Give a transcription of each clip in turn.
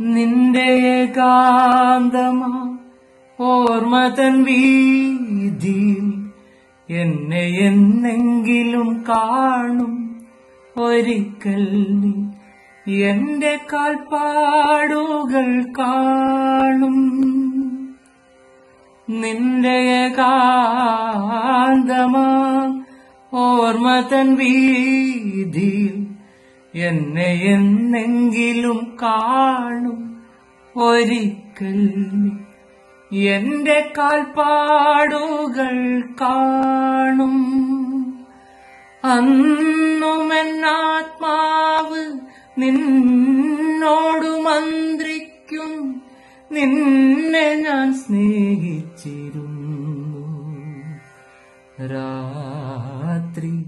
നിന്റെ ഏകാന്തമാ ഓർമ്മതൻ വീതി എന്നെ എന്നെങ്കിലും കാണും ഒരിക്കൽ നീ. എന്റെ കാൽപ്പാടുകൾ കാണും. നിന്റെ ഏകാന്തമാ ഓർമ്മതൻ വീതിയിൽ എന്നെ എന്നെങ്കിലും കാണും ഒരിക്കൽ എന്റെ കാൽപ്പാടുകൾ കാണും. അന്നുമെന്നാത്മാവ് നിന്നോടു മന്ത്രിക്കും. നിന്നെ ഞാൻ സ്നേഹിച്ചിരുന്നു. രാത്രി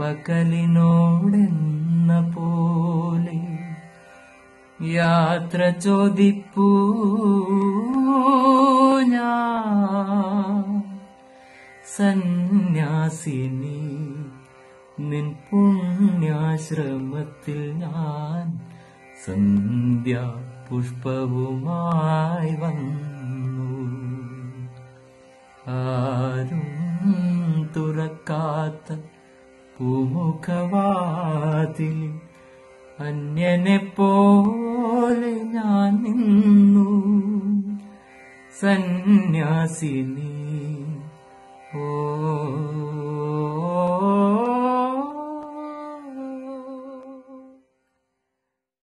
പകലിനോടെന്ന പോലെ യാത്ര ചോദിപ്പൂ ഞാൻ. സന്യാസിനി നിൻ പുണ്യാശ്രമത്തിൽ ഞാൻ സന്ധ്യ പുഷ്പവുമായി വന്നു. ആരും തുറക്കാത്ത പൂമുഖവാതിൽ അന്യനെ പോലെ ഞാൻ നിന്നു. സന്യാസിനി ഓ